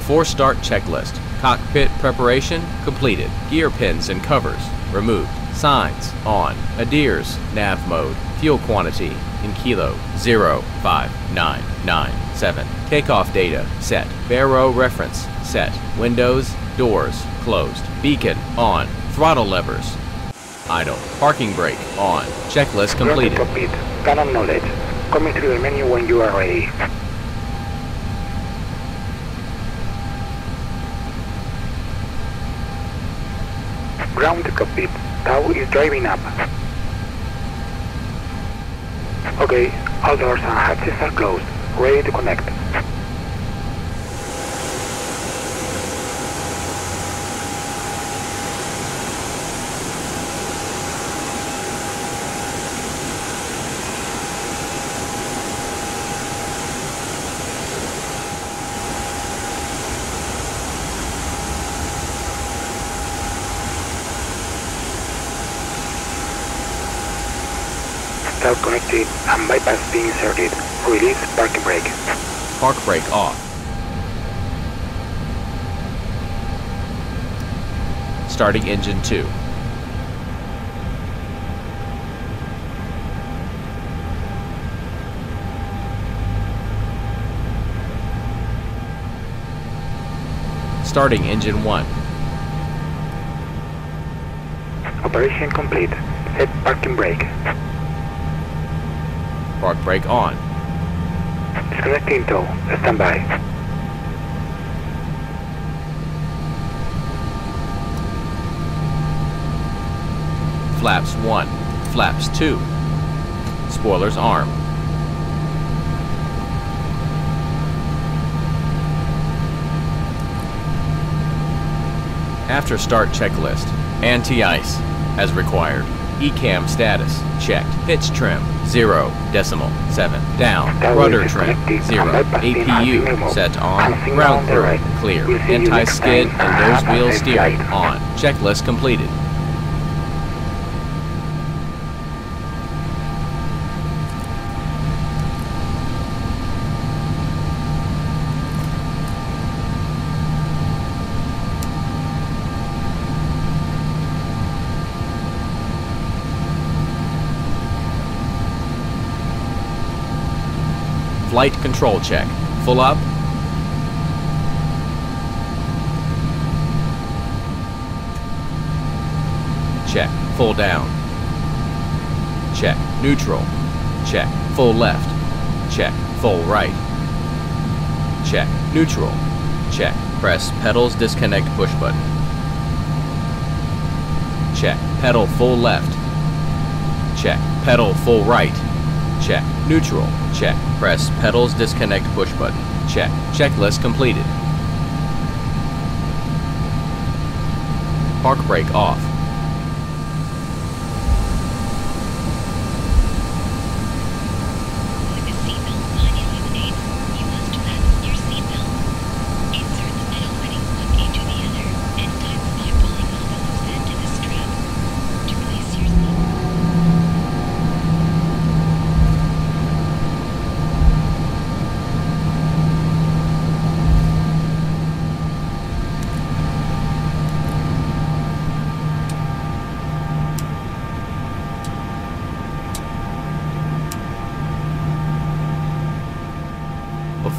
Before start checklist. Cockpit preparation completed. Gear pins and covers removed. Signs on. ADIRS nav mode. Fuel quantity in kilo 05997. Takeoff data set. Baro reference set. Windows, doors closed. Beacon on. Throttle levers idle. Parking brake on. Checklist completed. Cockpit. Canon knowledge. Coming through the menu when you are ready. Ground cockpit. Tau is driving up. Okay, all doors and hatches are closed. Ready to connect. Start connected and bypass being inserted. Release parking brake. Park brake off. Starting engine 2. Starting engine 1. Operation complete. Set parking brake. Park brake on. Disconnecting tow. Stand by. Flaps 1. Flaps 2. Spoilers armed. After start checklist. Anti-ice, as required. ECAM status, checked. Pitch trim, 0, decimal, 7. Down. Rudder trim, 0. APU, set on. Ground crew, clear. Anti-skid and nose wheel steering, on. Checklist completed. Flight control check. Full up. Check. Full down. Check. Neutral. Check. Full left. Check. Full right. Check. Neutral. Check. Press pedals disconnect push button. Check. Pedal full left. Check. Pedal full right. Check. Neutral. Check. Press pedals disconnect push button. Check. Checklist completed. Park brake off.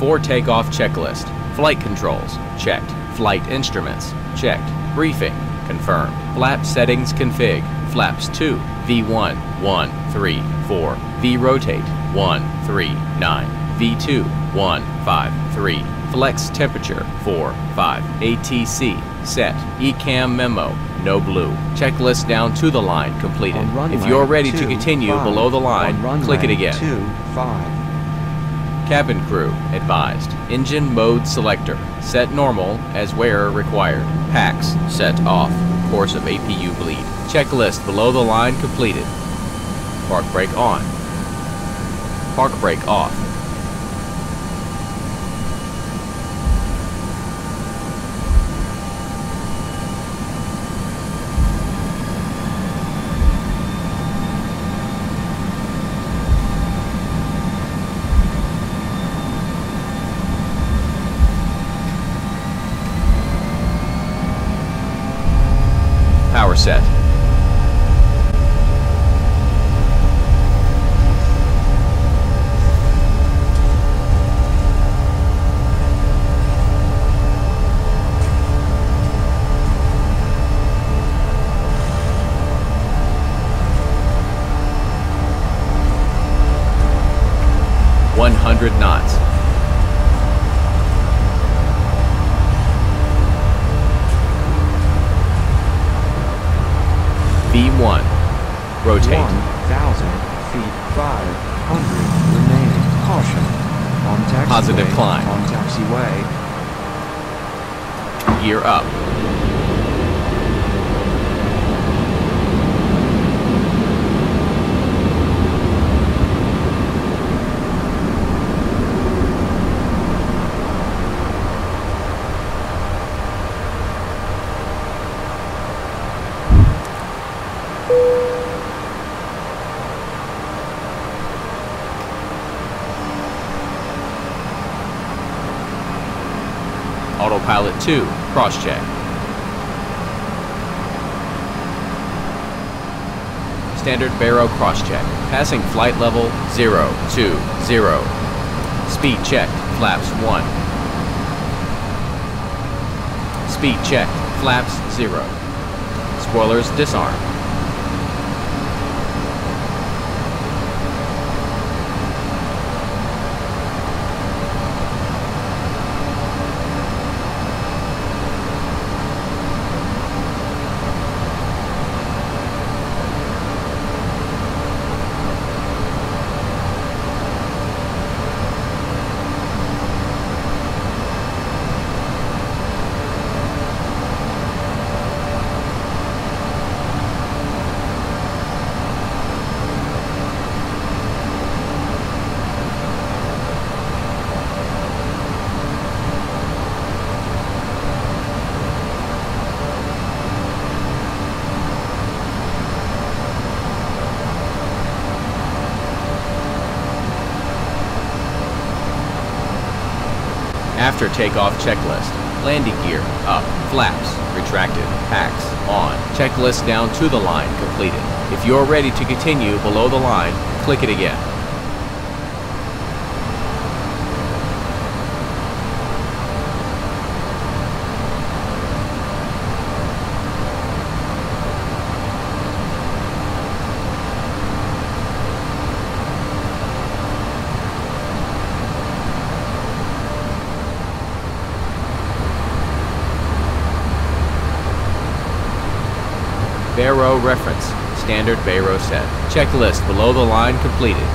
Before takeoff checklist. Flight controls, checked. Flight instruments, checked. Briefing, confirmed. Flap settings config. Flaps 2, V1, 1, 3, 4. V rotate, 1, 3, 9. V2, 1, 5, 3. Flex temperature, 4, 5. ATC, set. ECAM memo, no blue. Checklist down to the line completed. If you're ready to continue five. below the line, click it again. Two, five. Cabin crew advised. Engine mode selector. Set normal as wearer required. Packs set off. Course of APU bleed. Checklist below the line completed. Park brake on. Park brake off. Gear up. 2, cross-check. Standard Baro cross-check. Passing flight level 0, 2, 0. Speed checked, flaps 1. Speed checked, flaps 0. Spoilers disarmed. After takeoff checklist. Landing gear up, flaps, retracted, packs, on. Checklist down to the line completed. If you're ready to continue below the line, click it again. Baro reference. Standard Baro set. Checklist below the line completed.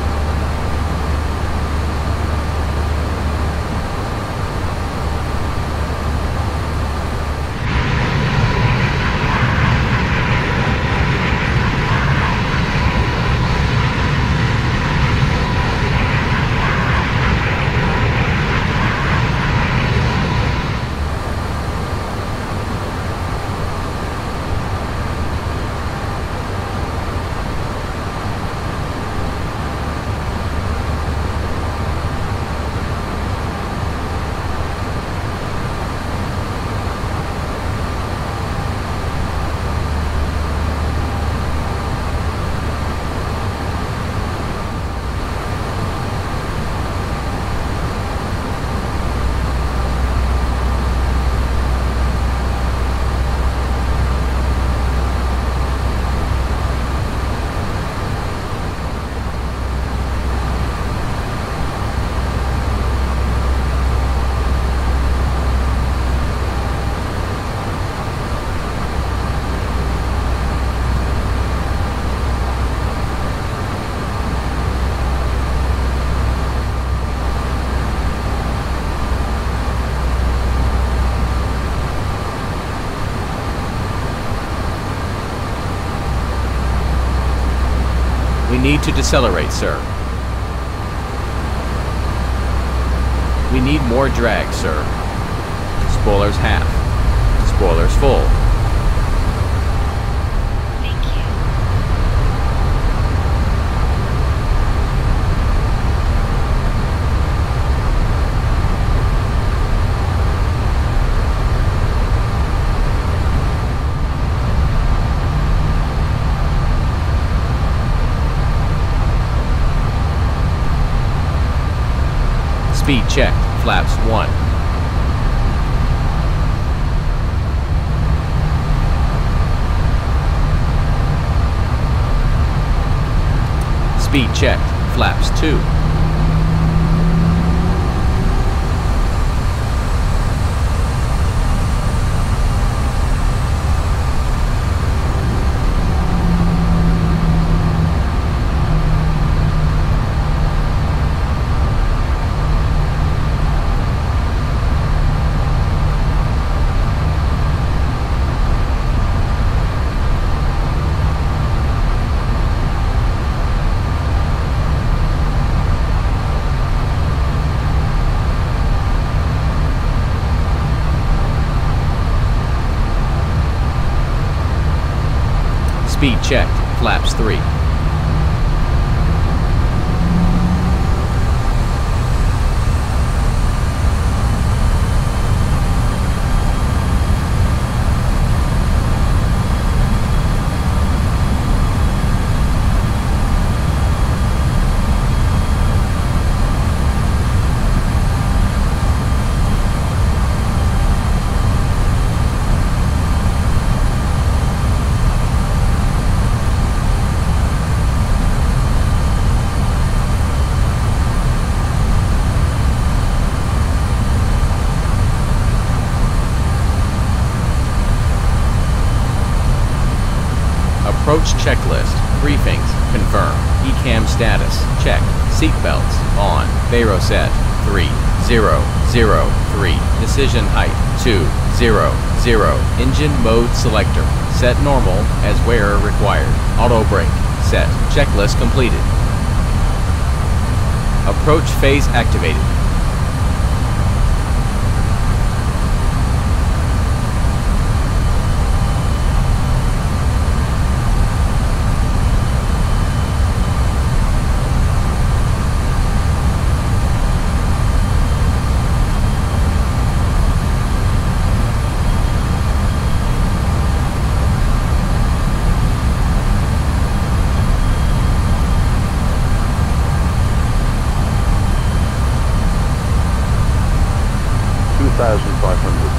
We need to decelerate, sir. We need more drag, sir. Spoilers half. Spoilers full. Speed checked. Flaps 1. Speed checked. Flaps 2. Speed checked. Flaps 3. Approach checklist. Briefings. Confirm. ECAM status. Check. Seatbelts. On. Baro set. 3. 0. 0. 3. Decision height. 2. 0. 0. Engine mode selector. Set normal as wearer required. Auto brake. Set. Checklist completed. Approach phase activated. Two thousand five hundred.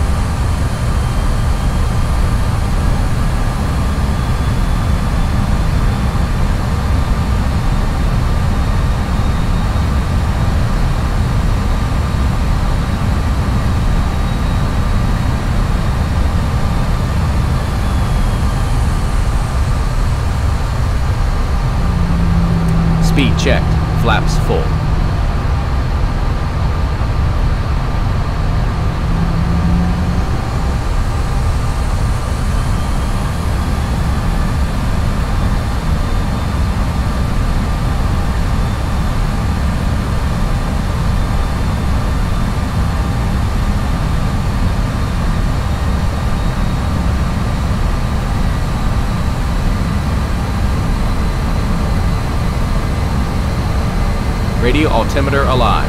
Speed checked. Flaps full. Altimeter alive.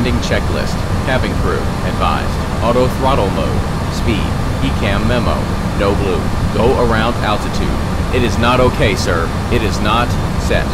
Landing checklist. Cabin crew advised. Auto throttle mode. Speed. ECAM memo. No blue. Go around altitude. It is not okay, sir. It is not set.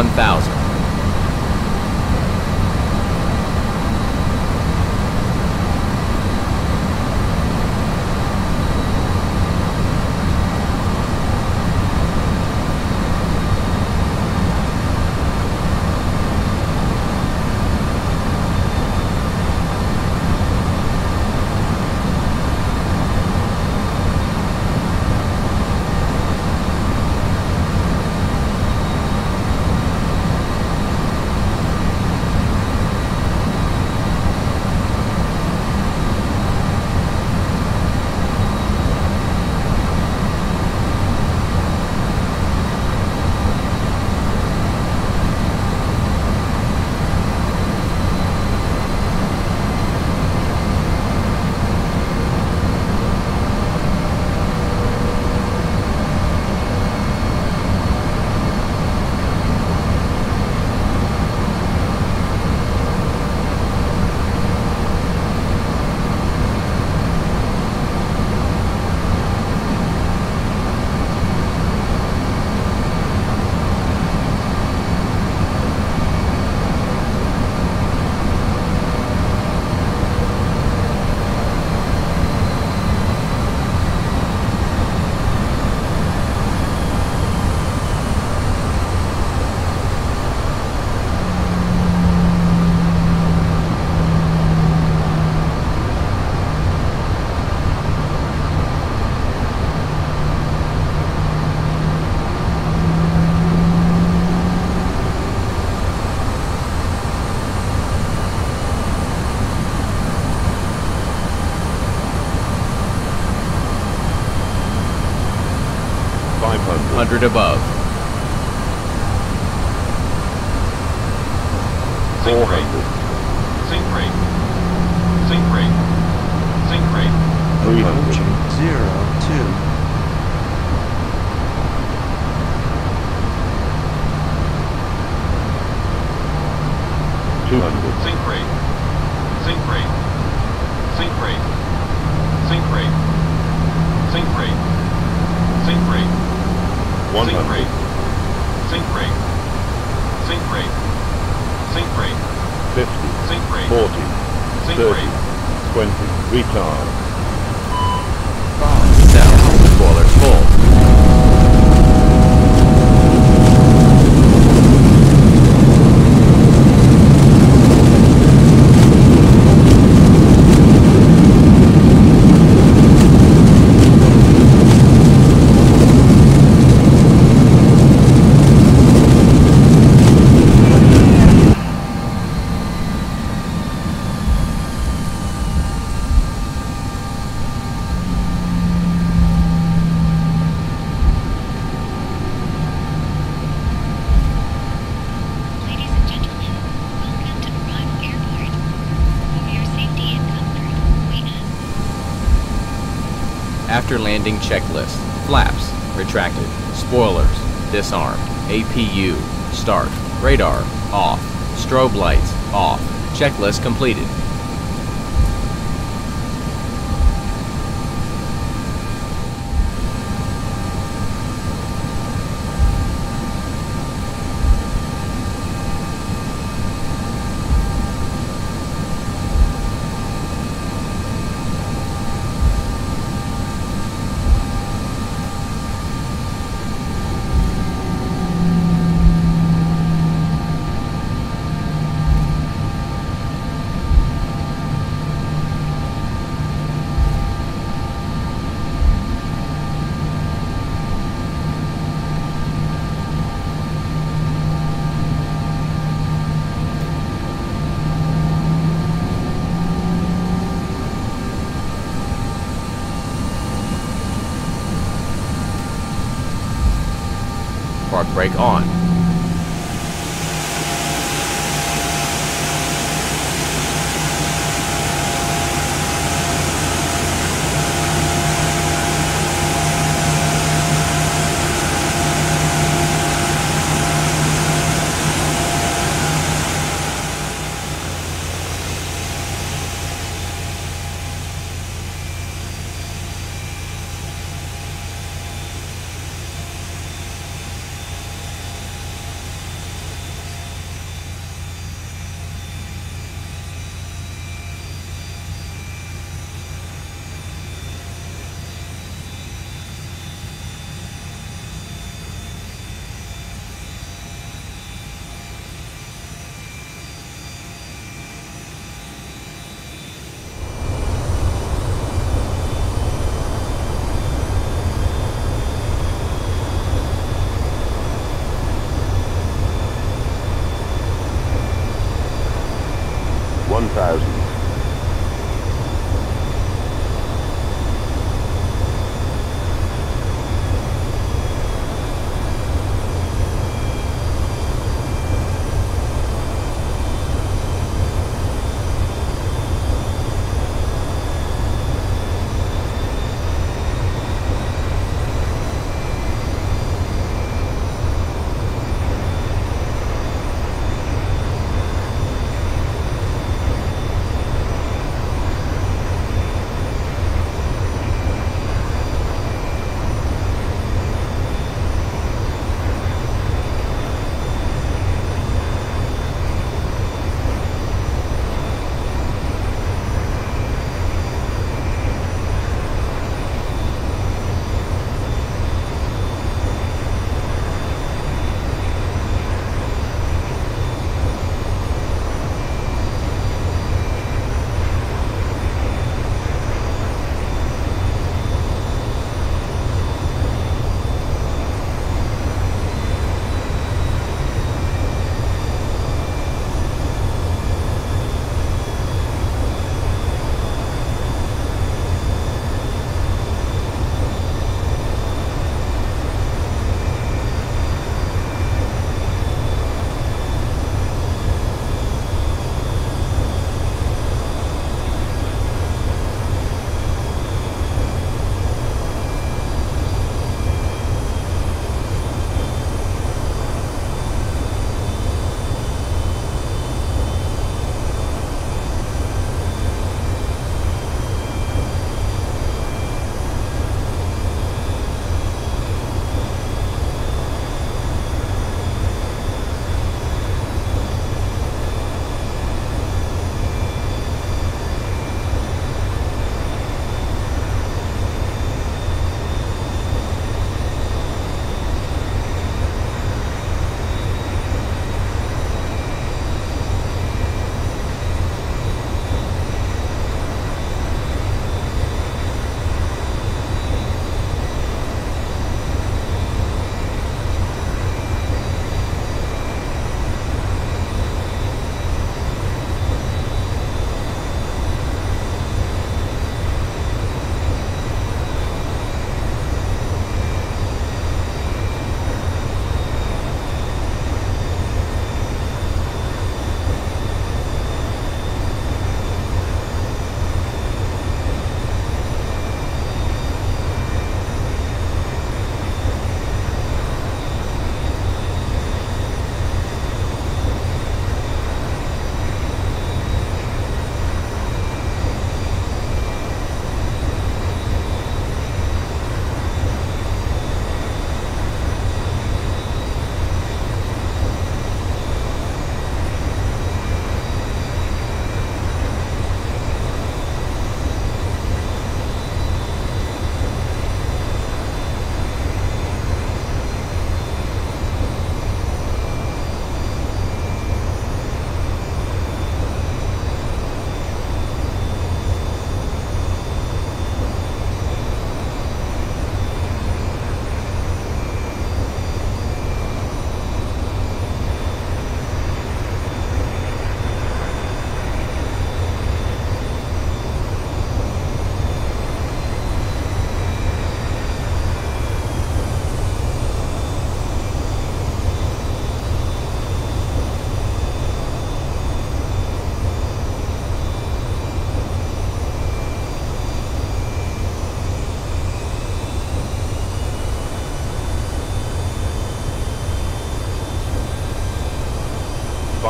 1,000. 100 above. 30, 20, retard. Now, full. landing checklist. Flaps, retracted. Spoilers, disarmed. APU, start. Radar, off. Strobe lights, off. Checklist completed. brake on.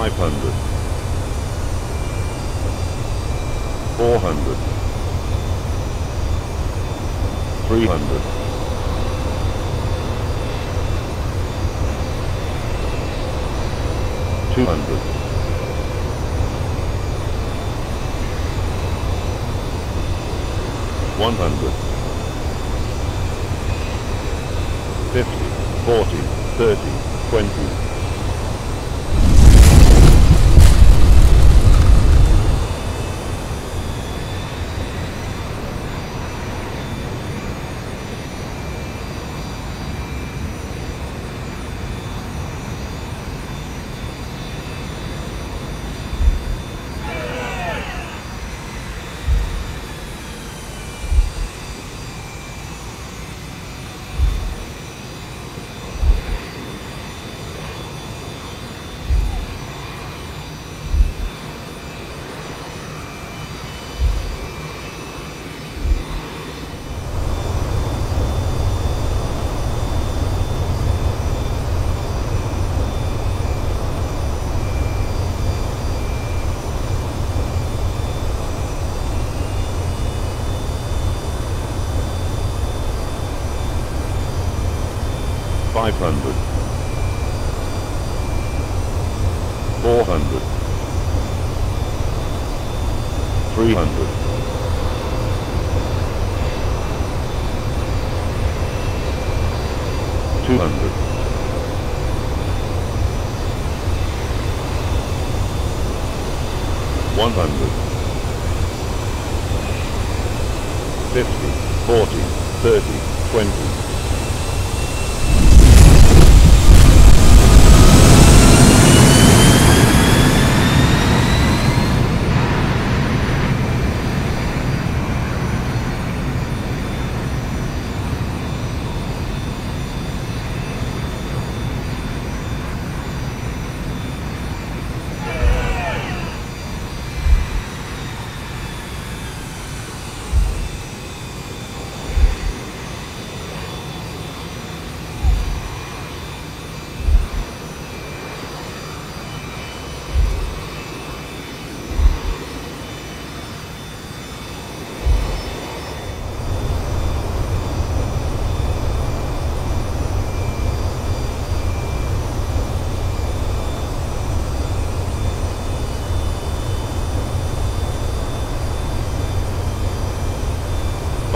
500.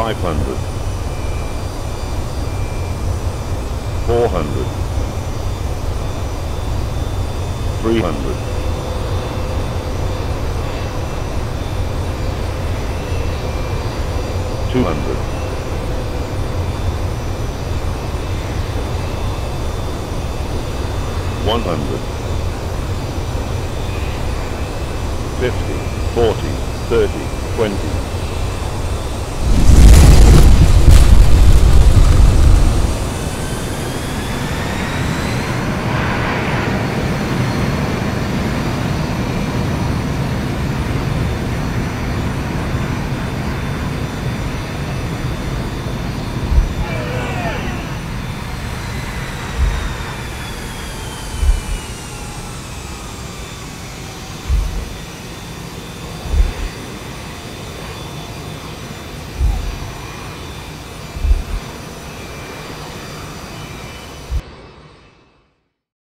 Five